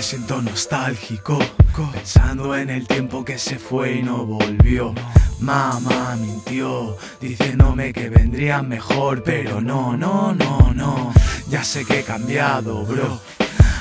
Me siento nostálgico, pensando en el tiempo que se fue y no volvió. Mamá mintió, diciéndome que vendría mejor, pero no, no, no, no. Ya sé que he cambiado, bro.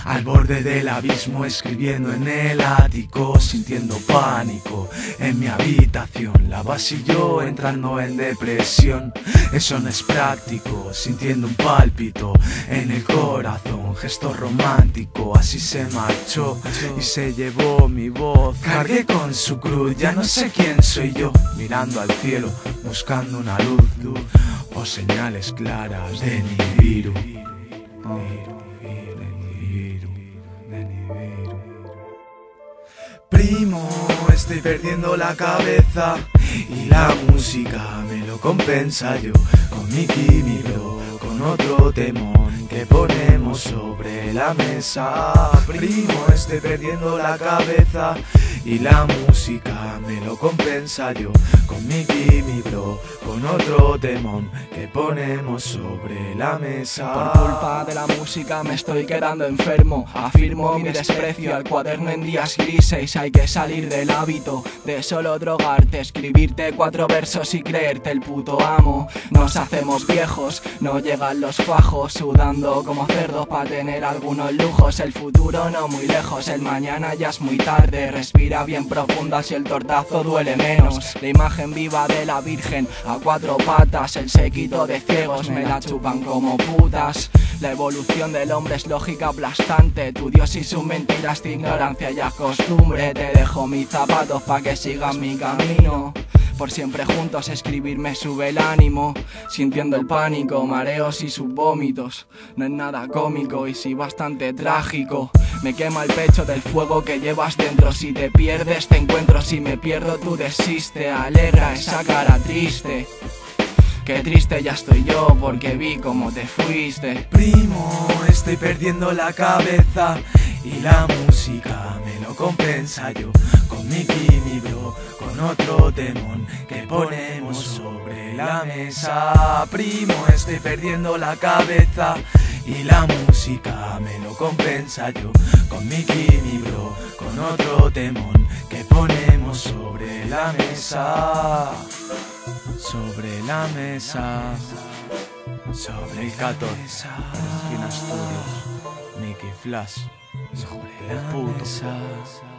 Al borde del abismo escribiendo en el ático Sintiendo pánico. En mi habitación La yo entrando en depresión. Eso no es práctico Sintiendo un pálpito en el corazón. Gesto romántico Así se marchó y se llevó mi voz. Cargué con su cruz Ya no sé quién soy yo. Mirando al cielo buscando una luz, luz O señales claras de Primo, estoy perdiendo la cabeza y la música me lo compensa yo con mi químico, con otro temón que ponemos sobre la mesa. Primo, estoy perdiendo la cabeza y la música me lo compensa yo con mi mi bro, con otro temón que ponemos sobre la mesa. Por culpa de la música me estoy quedando enfermo. Afirmo mi desprecio al cuaderno en días grises. Hay que salir del hábito de solo drogarte, escribirte cuatro versos y creerte el puto amo. Nos hacemos viejos, no llegan los fajos, sudando como cerdos para tener algunos lujos. El futuro no muy lejos, el mañana ya es muy tarde. Respira bien profunda si el tortazo duele menos. La imagen viva de la Virgen a cuatro patas, el séquito de ciegos me la chupan como putas. La evolución del hombre es lógica aplastante, tu Dios y sus mentiras, tu ignorancia y costumbre. Te dejo mis zapatos pa' que sigan mi camino. Por siempre juntos escribir me sube el ánimo, sintiendo el pánico, mareos y sus vómitos. No es nada cómico y sí bastante trágico. Me quema el pecho del fuego que llevas dentro. Si te pierdes, te encuentro. Si me pierdo, tú desiste. Alegra esa cara triste. Qué triste ya estoy yo porque vi cómo te fuiste. Primo, estoy perdiendo la cabeza y la música me lo compensa yo con mi bro, con otro demon que ponemos sobre la mesa. Primo, estoy perdiendo la cabeza y la música me lo compensa yo con mi bro, con otro temón que ponemos sobre la mesa. Sobre la mesa, sobre el 14, Esquina Studios, Nicky Flash, puto.